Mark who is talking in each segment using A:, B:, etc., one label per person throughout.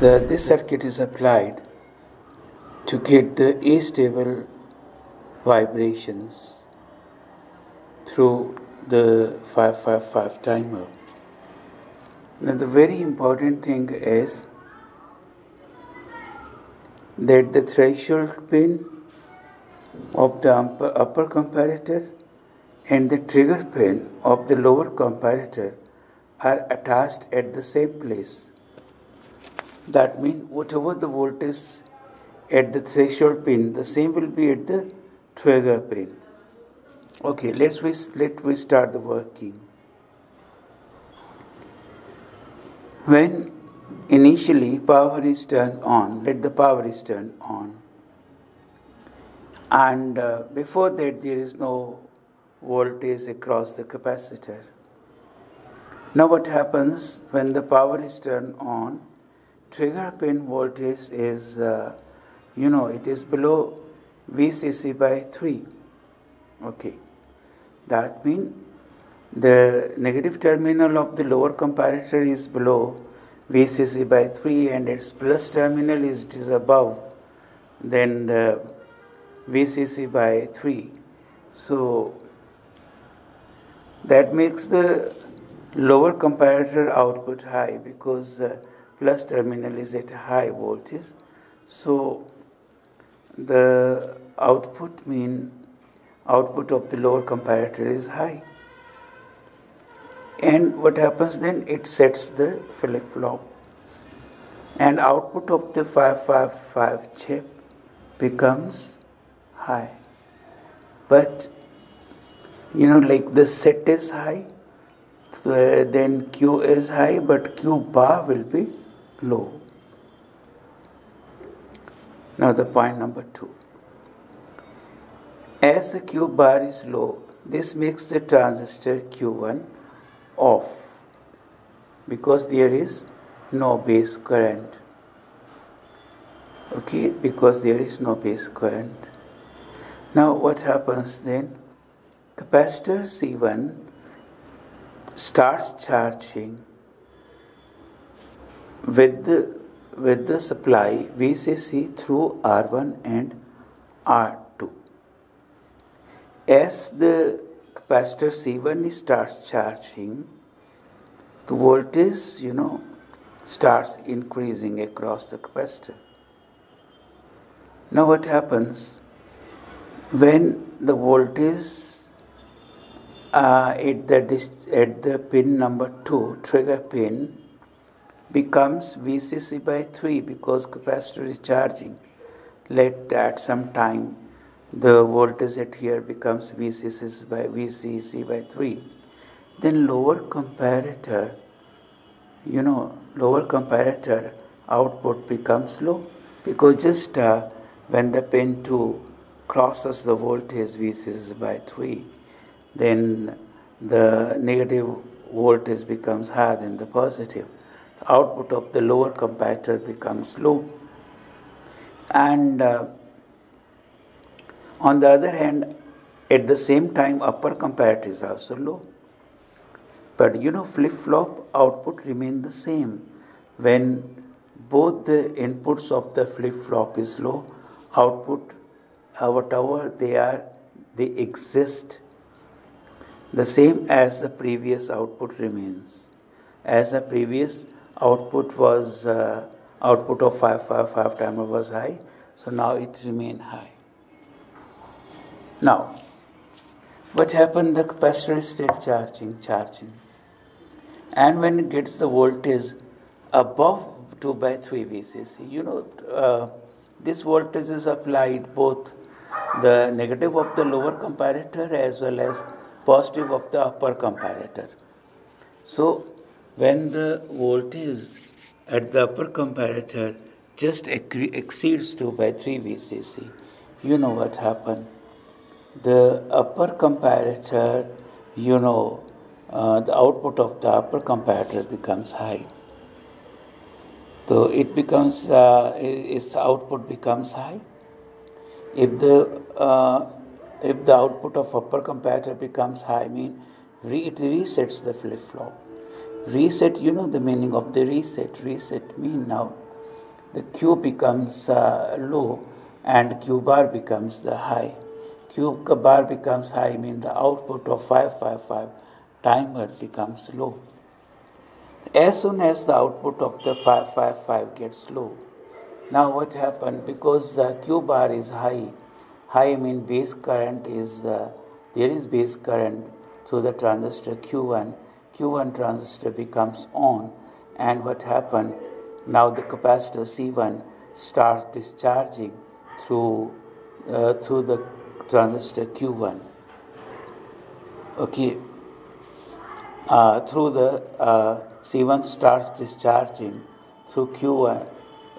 A: The, this circuit is applied to get the A-stable vibrations through the 555 timer. Now, the very important thing is that the threshold pin of the upper comparator and the trigger pin of the lower comparator are attached at the same place. That means whatever the voltage at the threshold pin, the same will be at the trigger pin. Okay, let's we, let we start the working. When initially power is turned on, let the power is turned on, and uh, before that there is no voltage across the capacitor. Now, what happens when the power is turned on? Trigger pin voltage is, uh, you know, it is below VCC by 3. Okay. That means the negative terminal of the lower comparator is below VCC by 3 and its plus terminal is, is above then the VCC by 3. So that makes the lower comparator output high because uh, plus terminal is at high voltage. So the output mean output of the lower comparator is high. And what happens then? It sets the flip flop. And output of the 555 chip becomes high. But you know, like the set is high, so then Q is high, but Q bar will be low. Now, the point number two. As the Q bar is low, this makes the transistor Q1 off because there is no base current. Okay, because there is no base current. Now, what happens then? Capacitor C1 starts charging with the, with the supply VCC through R1 and R2. As the capacitor C1 starts charging, the voltage, you know, starts increasing across the capacitor. Now, what happens when the voltage uh, at, the at the pin number 2, trigger pin, becomes VCC by 3 because capacitor is charging. Let at some time the voltage at here becomes VCC by VCC by 3. Then lower comparator, you know, lower comparator output becomes low because just uh, when the pin 2 crosses the voltage VCC by 3, then the negative voltage becomes higher than the positive. Output of the lower comparator becomes low. And uh, on the other hand, at the same time, upper comparator is also low. But you know, flip flop output remain the same. When both the inputs of the flip flop is low, output, uh, whatever they are, they exist the same as the previous output remains. As the previous output was uh, output of 555 timer was high, so now it remain high. Now, what happened? The capacitor is still charging, charging, and when it gets the voltage above 2 by 3 VCC, you know, uh, this voltage is applied both the negative of the lower comparator as well as positive of the upper comparator. So when the voltage at the upper comparator just exceeds 2 by 3 VCC, you know what happened. The upper comparator, you know, uh, the output of the upper comparator becomes high. So it becomes, uh, its output becomes high. If the uh, if the output of upper comparator becomes high, I mean it resets the flip flop. Reset, you know the meaning of the reset. Reset mean now the Q becomes uh, low and Q bar becomes the high. Q bar becomes high means the output of 555 timer becomes low. As soon as the output of the 555 gets low, now what happened because uh, Q bar is high, high mean base current is uh, there is base current through the transistor Q1. Q1 transistor becomes on, and what happened? Now the capacitor C1 starts discharging through uh, through the transistor Q1. Okay, uh, through the uh, C1 starts discharging through Q1,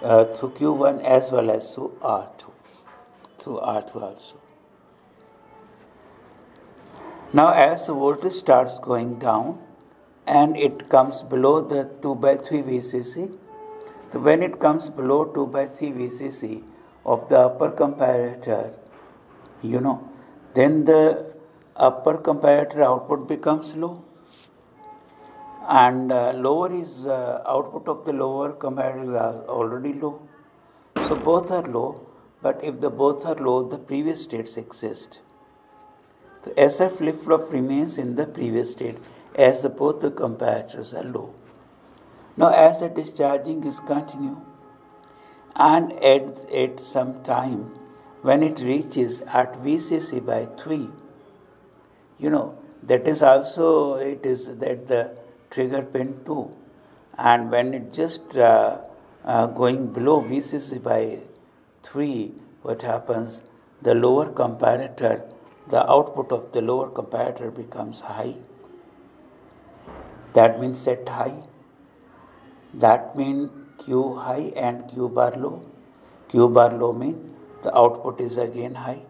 A: uh, through Q1 as well as through R2, through R2 also. Now, as the voltage starts going down and it comes below the 2 by 3 VCC, when it comes below 2 by 3 VCC of the upper comparator, you know, then the upper comparator output becomes low and uh, lower is uh, output of the lower comparator is already low. So both are low, but if the both are low, the previous states exist. The SR flip flop remains in the previous state as the, both the comparators are low. Now, as the discharging is continue and at, at some time when it reaches at VCC by 3, you know, that is also, it is that the trigger pin 2 and when it just uh, uh, going below VCC by 3, what happens? The lower comparator the output of the lower comparator becomes high. That means set high. That means Q high and Q bar low. Q bar low means the output is again high.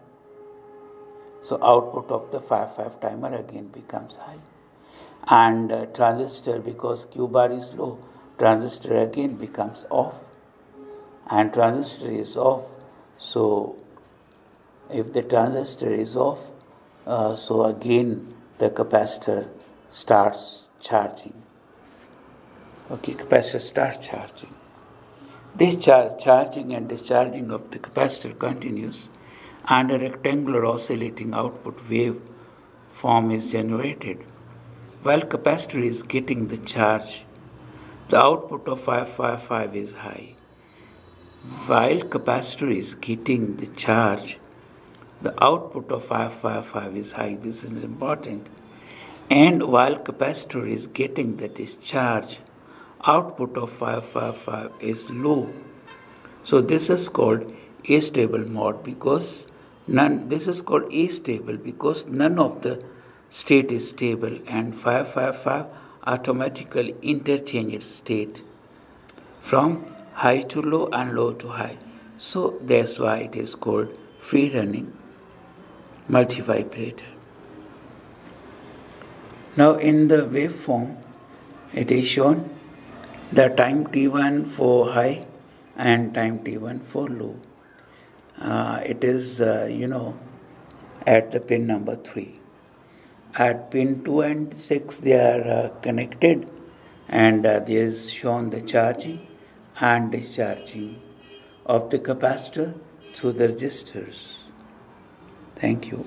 A: So output of the 5-5 timer again becomes high. And uh, transistor because Q bar is low, transistor again becomes off. And transistor is off, so if the transistor is off, uh, so again the capacitor starts charging. Okay, capacitor starts charging. This char- charging and discharging of the capacitor continues, and a rectangular oscillating output wave form is generated. While capacitor is getting the charge, the output of 555 is high. While capacitor is getting the charge, the output of 555 is high. This is important. And while capacitor is getting the discharge, output of 555 is low. So this is called astable mode because none this is called astable because none of the state is stable and 555 automatically interchanges state from high to low and low to high. So that's why it is called free running multivibrator. Now in the waveform, it is shown the time t1 for high and time t1 for low. Uh, it is, uh, you know, at the pin number 3. At pin 2 and 6, they are uh, connected and uh, there is shown the charging and discharging of the capacitor through the resistors. Thank you.